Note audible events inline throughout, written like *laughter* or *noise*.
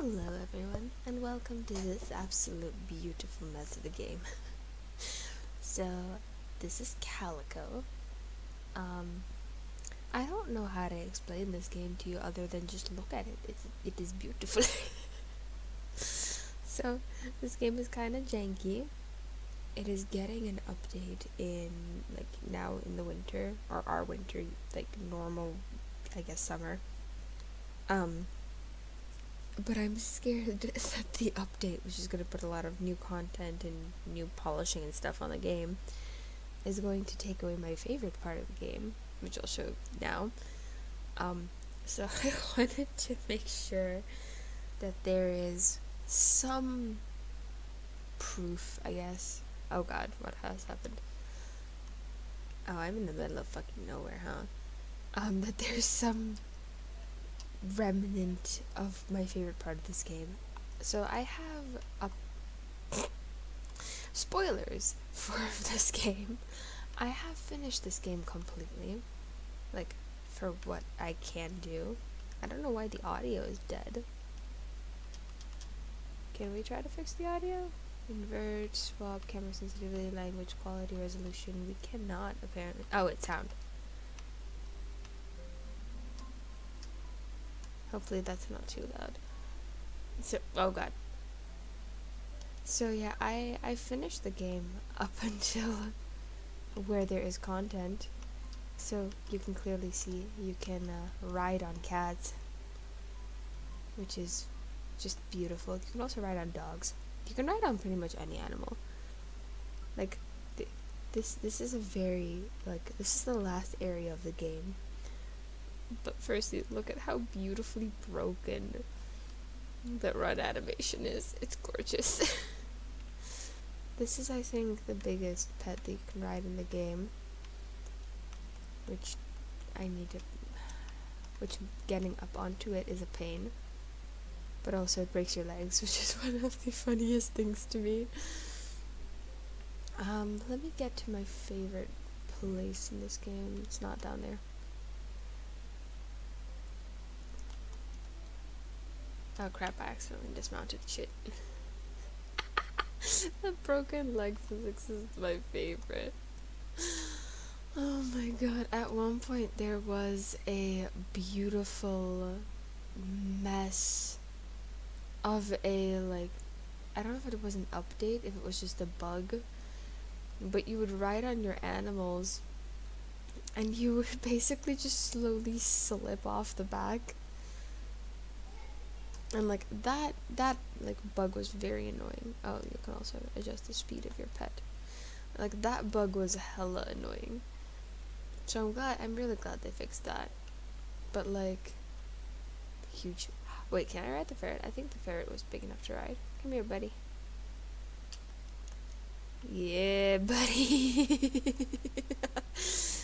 Hello everyone, and welcome to this absolute beautiful mess of a game. *laughs* so, this is Calico. Um, I don't know how to explain this game to you other than just look at it. It's, it is beautiful. *laughs* so, this game is kind of janky. It is getting an update in, like, now in the winter, or our winter, like, normal, I guess, summer. Um, but I'm scared *laughs* that the update, which is going to put a lot of new content and new polishing and stuff on the game, is going to take away my favorite part of the game, which I'll show now. Um, so *laughs* I wanted to make sure that there is some proof, I guess. Oh god, what has happened? Oh, I'm in the middle of fucking nowhere, huh? Um, that there's some remnant of my favorite part of this game. So I have a *coughs* spoilers *laughs* for *laughs* this game. I have finished this game completely. Like for what I can do. I don't know why the audio is dead. Can we try to fix the audio? Invert, swap, camera sensitivity, language quality, resolution. We cannot apparently. Oh, it's sound. Hopefully that's not too loud. So, oh god. So yeah, I I finished the game *laughs* up until where there is content. So you can clearly see you can uh, ride on cats, which is just beautiful. You can also ride on dogs. You can ride on pretty much any animal. Like th this this is a very like this is the last area of the game but first, look at how beautifully broken the run animation is. It's gorgeous. *laughs* this is, I think, the biggest pet that you can ride in the game. Which I need to... Which getting up onto it is a pain. But also it breaks your legs, *laughs* which is one of the funniest things to me. Um, let me get to my favorite place in this game. It's not down there. Oh crap, I accidentally dismounted shit. *laughs* the broken leg physics is my favorite. Oh my god, at one point there was a beautiful mess of a, like, I don't know if it was an update, if it was just a bug, but you would ride on your animals and you would *laughs* basically just slowly slip off the back and like that that like bug was very annoying. Oh you can also adjust the speed of your pet. Like that bug was hella annoying. So i'm glad i'm really glad they fixed that. But like huge wait can i ride the ferret? I think the ferret was big enough to ride. Come here buddy. Yeah buddy *laughs*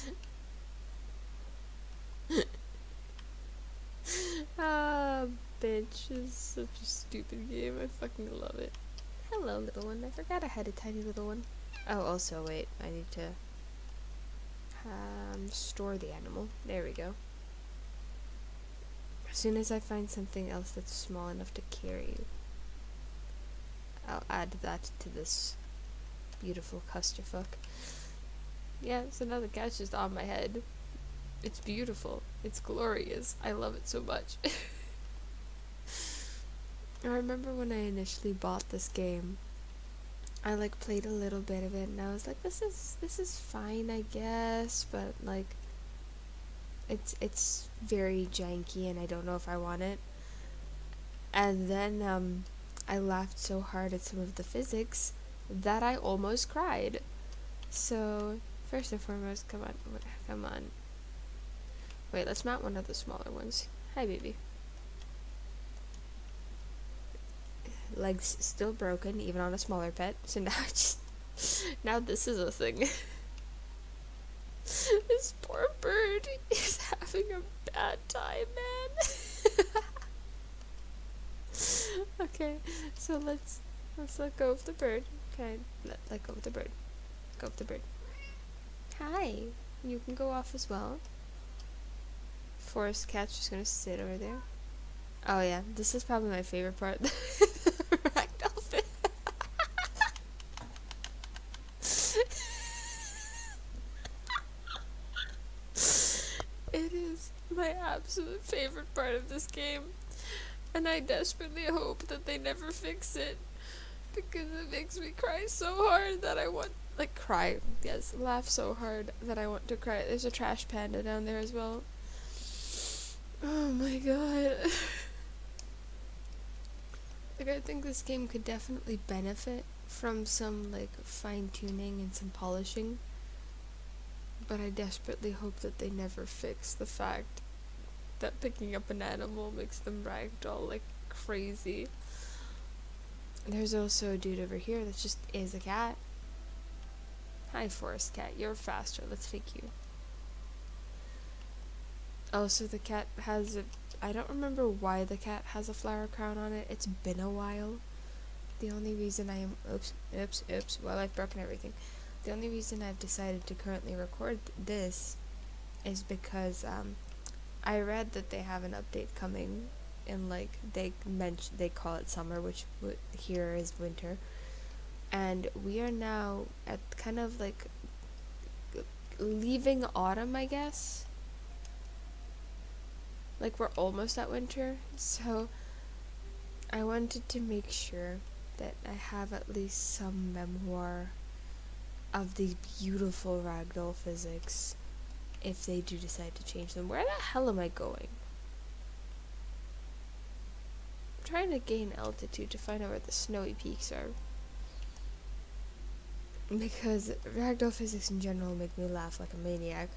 ah bitch is such a stupid game. I fucking love it. Hello, little one. I forgot I had a tiny little one. Oh, also, wait. I need to um, store the animal. There we go. As soon as I find something else that's small enough to carry, I'll add that to this beautiful clusterfuck. Yeah, so now the cat's just on my head. It's beautiful. It's glorious. I love it so much. *laughs* I remember when I initially bought this game, I like played a little bit of it and I was like, this is this is fine, I guess, but like, it's it's very janky and I don't know if I want it. And then um, I laughed so hard at some of the physics that I almost cried. So first and foremost, come on, come on. Wait, let's mount one of the smaller ones. Hi, baby. Legs still broken, even on a smaller pet. *laughs* So now just now this is a thing. *laughs* this poor bird *laughs* is having a bad time, man. okay, so let's let's let go of the bird. Okay, let let go of the bird. Go of the bird. Hi, you can go off as well. Forest cat's just gonna sit over there. Oh yeah, this is probably my favorite part. *laughs* It is my absolute favorite part of this game. And I desperately hope that they never fix it. Because it makes me cry so hard that I want like cry. Yes, laugh so hard that I want to cry. There's a trash panda down there as well. Oh my god. *laughs* like I think this game could definitely benefit from some like fine tuning and some polishing. But I desperately hope that they never fix the fact that picking up an animal makes them ragdoll like crazy. There's also a dude over here that just is a cat. Hi, Forest Cat. You're faster. Let's take you. Also, the cat has a. I don't remember why the cat has a flower crown on it. It's been a while. The only reason I am. Oops, oops, oops. Well, I've broken everything. The only reason I've decided to currently record this is because um, I read that they have an update coming and like they mention they call it summer, which here is winter, and we are now at kind of like leaving autumn, I guess. Like we're almost at winter, so I wanted to make sure that I have at least some memoir of these beautiful ragdoll physics if they do decide to change them. Where the hell am I going? I'm trying to gain altitude to find out where the snowy peaks are. Because ragdoll physics in general make me laugh like a maniac.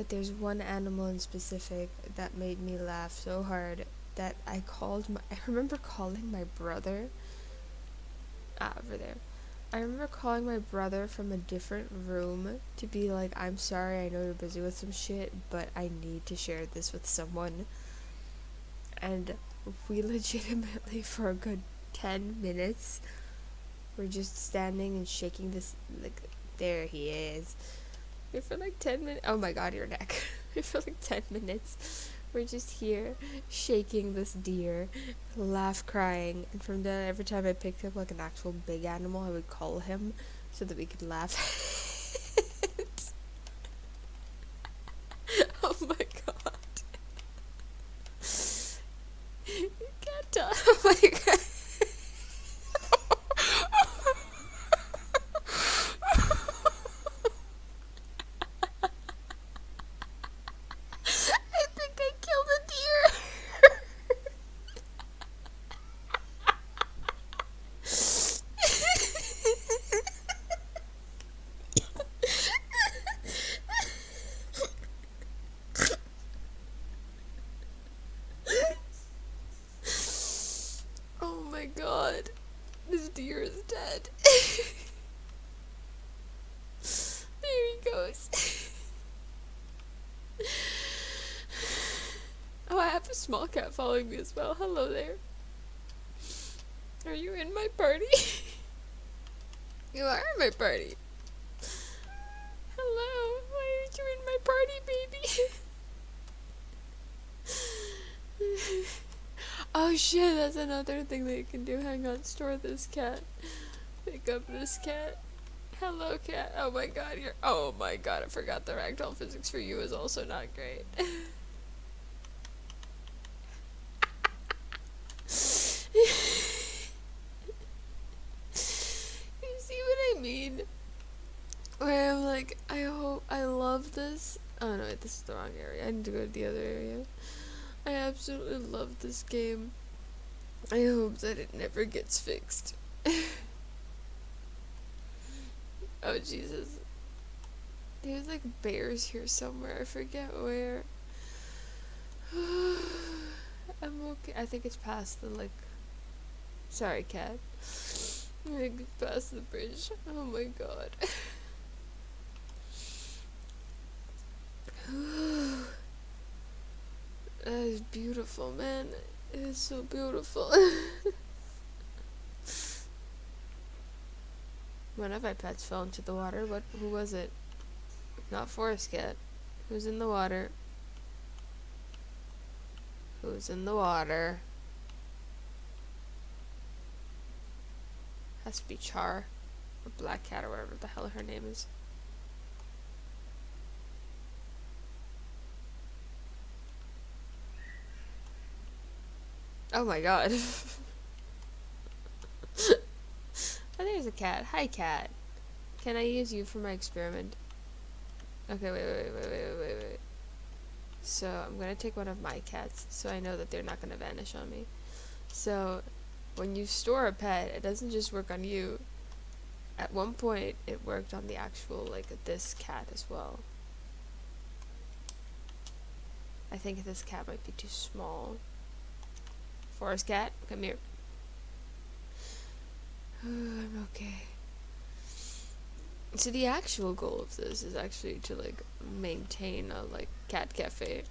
But there's one animal in specific that made me laugh so hard that I called my I remember calling my brother ah, over there. I remember calling my brother from a different room to be like, I'm sorry, I know you're busy with some shit, but I need to share this with someone. And we *laughs* legitimately, for a good 10 minutes, were just standing and shaking this, like, there he is. *laughs* We for like 10 minutes, oh my god, your neck. *laughs* we for like 10 minutes we're just here shaking this deer, laugh crying, and from then every time I picked up like an actual big animal, I would call him so that we could laugh. *laughs* oh my god. You can't tell. Oh my god. I think I killed a deer. oh my god. This deer is dead. Oh, I have a small cat following me as well. Hello there. Are you in my party? *laughs* you are in my party. Hello. Why aren't you in my party, baby? *laughs* oh shit, that's another thing that you can do. Hang on, store this cat. Pick up this cat. Hello, cat. Oh my god, you're. Oh my god, I forgot the ragdoll physics for you is also not great. *laughs* you see what I mean? Where I'm like, I hope, I love this. Oh no, wait, this is the wrong area. I need to go to the other area. I absolutely love this game. I hope that it never gets fixed. *laughs* oh Jesus. There's like bears here somewhere. I forget where. *sighs* I'm okay. I think it's past the like. Sorry, cat. It's past the bridge. Oh my god. *sighs* that is beautiful, man. It is so beautiful. *laughs* One of my pets fell into the water. What? Who was it? Not Forest Cat. Who's in the water? Who's in the water? Has to be Char. Or Black Cat or whatever the hell her name is. Oh my god. *laughs* oh, there's a cat. Hi, cat. Can I use you for my experiment? Okay, wait, wait, wait, wait, wait, wait. So, I'm gonna take one of my cats, so I know that they're not gonna vanish on me. So, when you store a pet, it doesn't just work on you. At one point, it worked on the actual, like, this cat as well. I think this cat might be too small. Forest cat, come here. I'm *sighs* okay. So the actual goal of this is actually to like maintain a like cat cafe.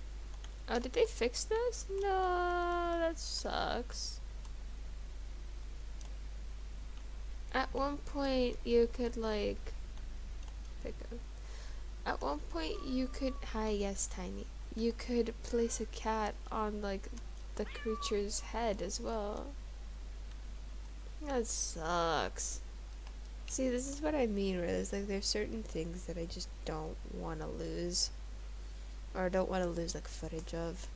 Oh, did they fix this? No, that sucks. At one point you could like pick up. At one point you could hi yes tiny. You could place a cat on like the creature's head as well. That sucks. See, this is what I mean, where it's like there's certain things that I just don't want to lose. Or don't want to lose, like, footage of.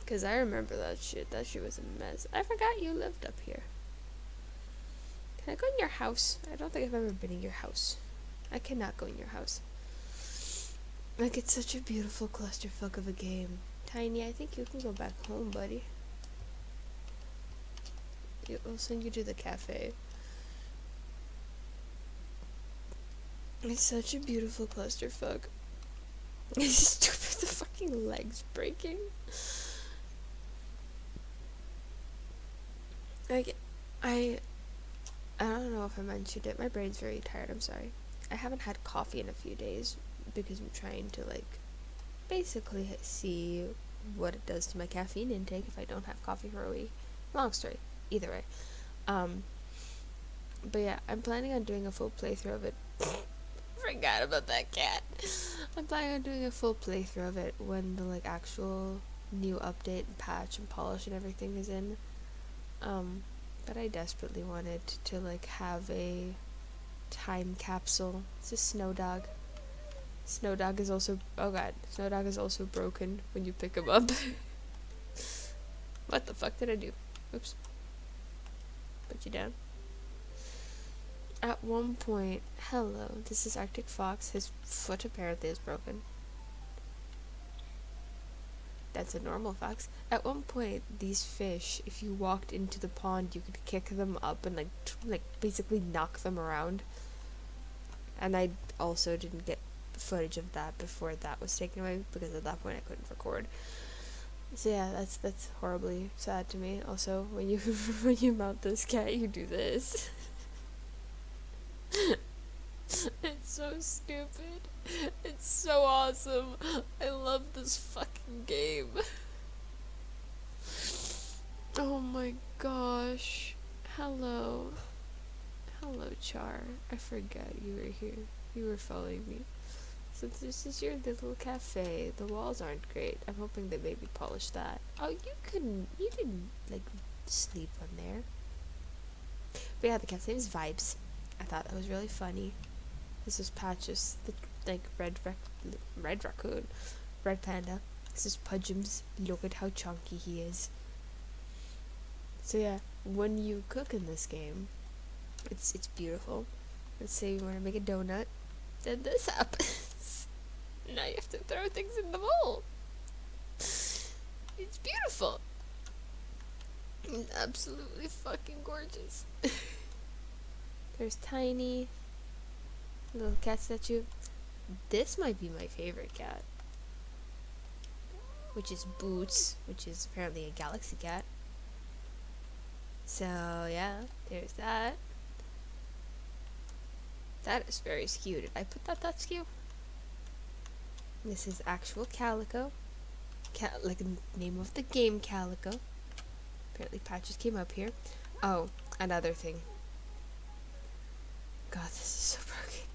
Because I remember that shit. That shit was a mess. I forgot you lived up here. Can I go in your house? I don't think I've ever been in your house. I cannot go in your house. Like, it's such a beautiful clusterfuck of a game. Tiny, I think you can go back home, buddy. I'll send you to the cafe. It's such a beautiful clusterfuck. *laughs* It's stupid, the *laughs* fucking legs breaking. Like, I, I don't know if I mentioned it. My brain's very tired. I'm sorry. I haven't had coffee in a few days because I'm trying to like basically see what it does to my caffeine intake if I don't have coffee for a week. Long story, either way. Um, but yeah, I'm planning on doing a full playthrough of it. *laughs* Forgot about that cat. I'm planning on doing a full playthrough of it when the like actual new update and patch and polish and everything is in. Um, but I desperately wanted to like have a time capsule. It's a snow dog. Snow Dog is also oh god, Snow Dog is also broken when you pick him up. *laughs* what the fuck did I do? Oops. Put you down. At one point, hello, this is Arctic Fox. His foot apparently is broken. That's a normal fox. At one point, these fish, if you walked into the pond, you could kick them up and like, like basically knock them around. And I also didn't get footage of that before that was taken away because at that point I couldn't record. So yeah, that's that's horribly sad to me. Also, when you *laughs* when you mount this cat, you do this. *laughs* it's so stupid. It's so awesome. I love this fucking game. *laughs* Oh my gosh. Hello. Hello, Char. I forgot you were here. You were following me. Since this is your little cafe, the walls aren't great. I'm hoping they maybe polish that. Oh, you couldn't, you didn't, like, sleep on there. But yeah, the cat's name is Vibes. I thought that was really funny. This is Patches, the, like, red, rac red raccoon, red panda. This is Pudgems. Look at how chunky he is. So yeah, when you cook in this game, it's it's beautiful. Let's say you want to make a donut, then this happens. *laughs* Now you have to throw things in the bowl. It's beautiful. It's absolutely fucking gorgeous. *laughs* There's Tiny, little cat statue. This might be my favorite cat. Which is Boots, which is apparently a galaxy cat. So, yeah, there's that. That is very skew. Did I put that that skew? This is actual Calico. Cal like name of the game Calico. Apparently patches came up here. Oh, another thing. God, this is so *laughs* broken.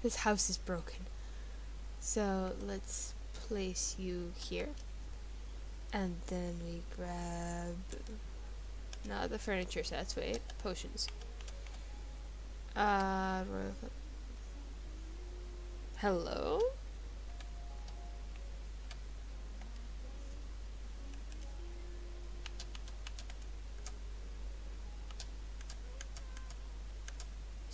This house is broken. So let's place you here. And then we grab. Not the furniture sets, wait. Potions. Uh. Hello?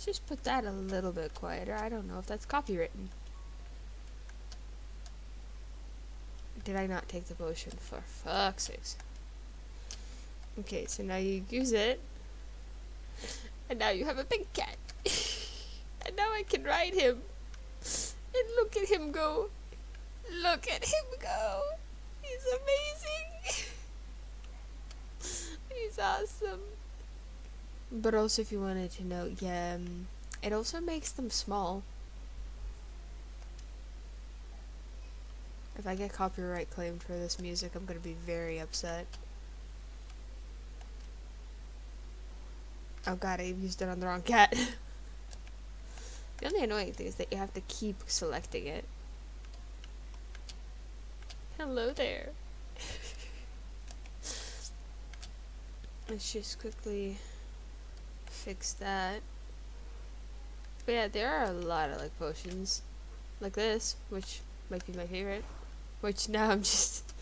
Just put that a little bit quieter. I don't know if that's copywritten. Did I not take the potion? For fuck's sakes. Okay, so now you use it. And now you have a big cat. *laughs* and now I can ride him. And look at him go. Look at him go. He's amazing. *laughs* He's awesome. But also, if you wanted to know, yeah, um, it also makes them small. If I get copyright claimed for this music, I'm gonna be very upset. Oh god, I used it on the wrong cat. *laughs* the only annoying thing is that you have to keep selecting it. Hello there. *laughs* Let's just quickly fix that. But yeah, there are a lot of like potions. Like this, which might be my favorite. Which now I'm just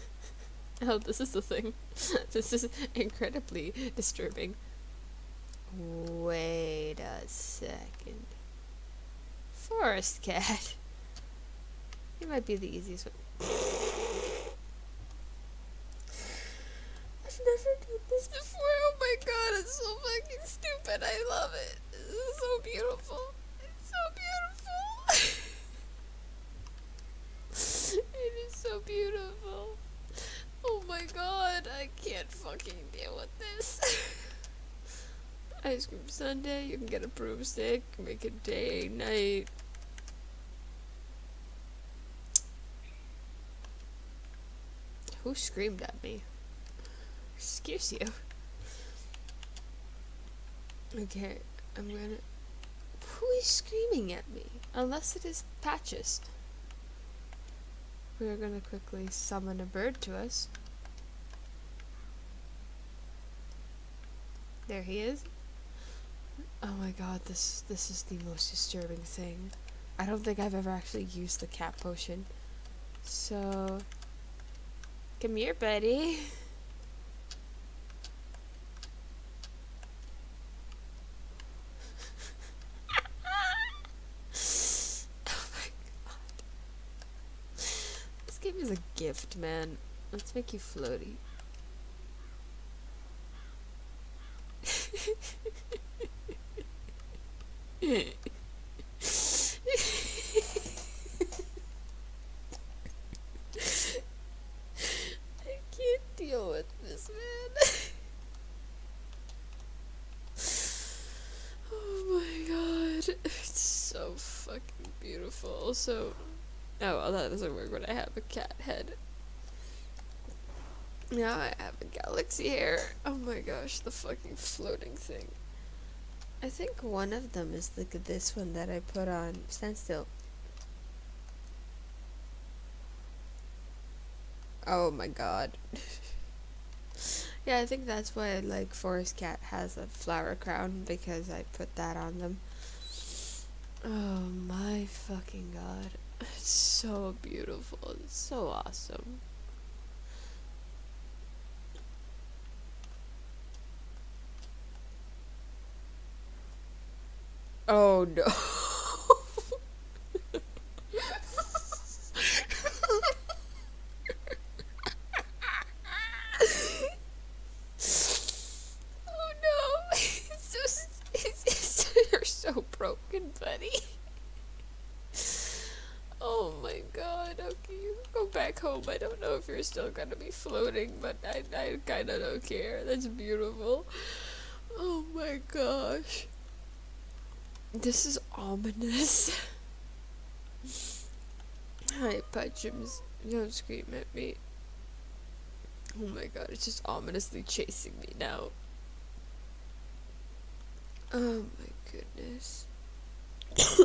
*laughs* Oh, this is the thing. *laughs* this is incredibly disturbing. Wait a second. Forest cat. It might be the easiest one. *laughs* Never done this before. Oh my god, it's so fucking stupid. I love it. This is so beautiful. It's so beautiful. *laughs* it is so beautiful. Oh my god, I can't fucking deal with this. *laughs* Ice cream sundae, you can get a broomstick, make it day, night. Who screamed at me? Excuse you. Okay, I'm gonna. Who is screaming at me? Unless it is Patches. We are gonna quickly summon a bird to us. There he is. Oh my god, this this is the most disturbing thing. I don't think I've ever actually used the cat potion. So come here, buddy. *laughs* oh my god. This game is a gift, man. Let's make you floaty. I can't deal with this, man. oh my god. It's so fucking beautiful. Also, oh, well, that doesn't work when I have a cat head. Now I have a galaxy hair. Oh my gosh, the fucking floating thing. I think one of them is like this one that I put on. Stand still. Oh my god. *laughs* yeah, I think that's why like Forest Cat has a flower crown because I put that on them. Oh my fucking god. *laughs* It's so beautiful. It's so awesome. Oh no. oh no. you're so broken, buddy. Oh my god, okay, you go back home. I don't know if you're still gonna be floating, but I, I kinda don't care. That's beautiful. Oh my gosh. This is ominous. Hi, Patchums. Don't scream at me. Oh my god, it's just ominously chasing me now. Oh my goodness. *coughs*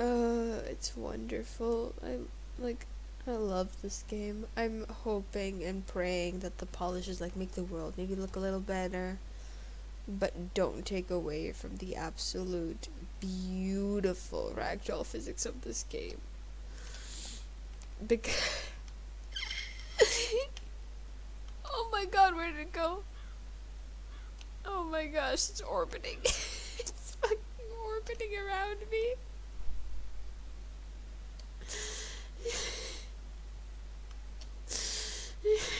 uh, it's wonderful. I'm like I love this game. I'm hoping and praying that the polishes like make the world maybe look a little better, but don't take away from the absolute beautiful ragdoll physics of this game. Because *laughs* Oh my god, where did it go? Oh my gosh, it's orbiting. *laughs* it's fucking orbiting around me. *laughs*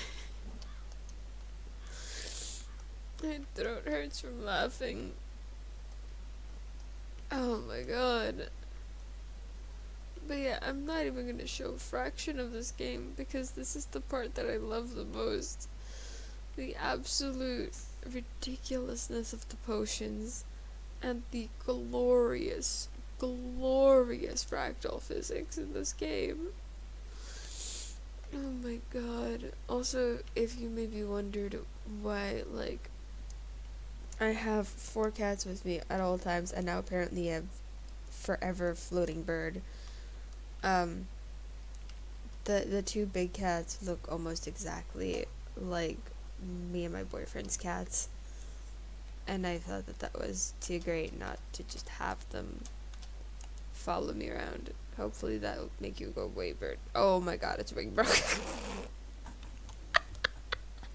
My throat hurts from laughing. Oh my god. But yeah, I'm not even gonna show a fraction of this game because this is the part that I love the most. The absolute ridiculousness of the potions and the glorious, glorious fractal physics in this game. Oh my god. Also, if you maybe wondered why, like, I have four cats with me at all times, and now apparently a forever floating bird. Um, the the two big cats look almost exactly like me and my boyfriend's cats, and I thought that that was too great not to just have them follow me around. Hopefully that will make you go way bird. Oh my god, its wing broke. *laughs*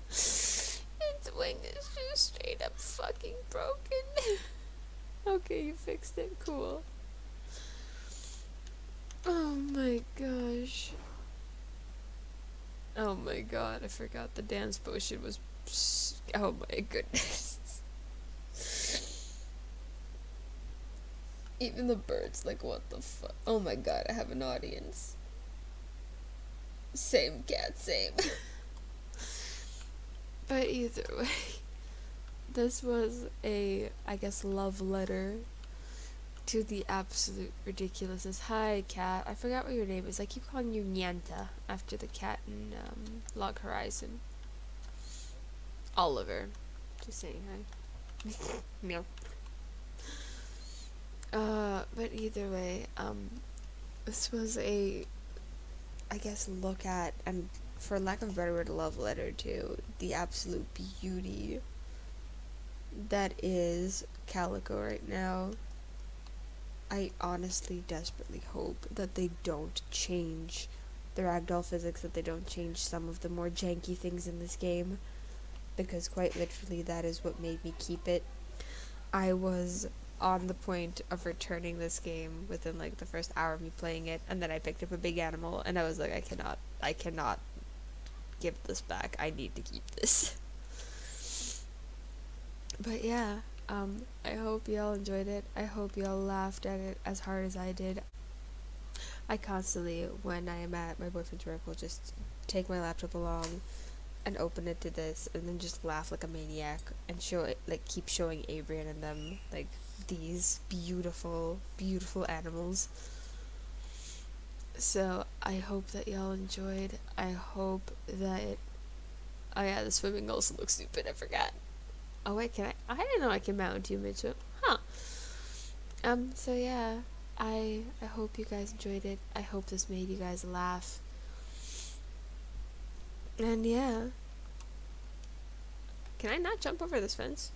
its wing is just straight up fucking broken. *laughs* okay, you fixed it. Cool. Oh my gosh. Oh my god, I forgot the dance potion was. Oh my goodness. *laughs* Even the birds, like, what the fuck? Oh my god, I have an audience. Same cat, same. *laughs* but either way, this was a, I guess, love letter to the absolute ridiculousness. Hi, cat. I forgot what your name is. I keep calling you Nyanta after the cat in um, Log Horizon. Oliver. Just saying hi. *laughs* Meow. Uh, but either way, um, this was a, I guess, look at, and for lack of a better word, love letter to the absolute beauty that is Calico right now. I honestly, desperately hope that they don't change the ragdoll physics, that they don't change some of the more janky things in this game, because quite literally that is what made me keep it. I was on the point of returning this game within like the first hour of me playing it and then I picked up a big animal and I was like I cannot I cannot give this back. I need to keep this. *laughs* but yeah, um I hope y'all enjoyed it. I hope y'all laughed at it as hard as I did. I constantly when I am at my boyfriend's work will just take my laptop along and open it to this and then just laugh like a maniac and show it like keep showing Abrian and them like these beautiful, beautiful animals. So I hope that y'all enjoyed. I hope that it. Oh yeah, the swimming also looks stupid. I forgot. Oh wait, can I? I didn't know I can mount you swim. Huh. Um. So yeah, I I hope you guys enjoyed it. I hope this made you guys laugh. And yeah. Can I not jump over this fence?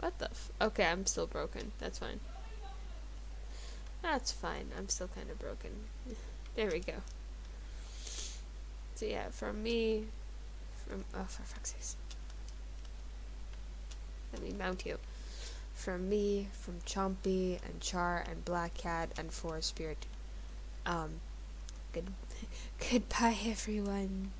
What the Okay, I'm still broken. That's fine. That's fine. I'm still kind of broken. *laughs* there we go. So yeah, from me, from, oh, for fuck's sake. Let me mount you. From me, from Chompy, and Char, and Black Cat, and Forest Spirit. Um, good, *laughs* goodbye everyone.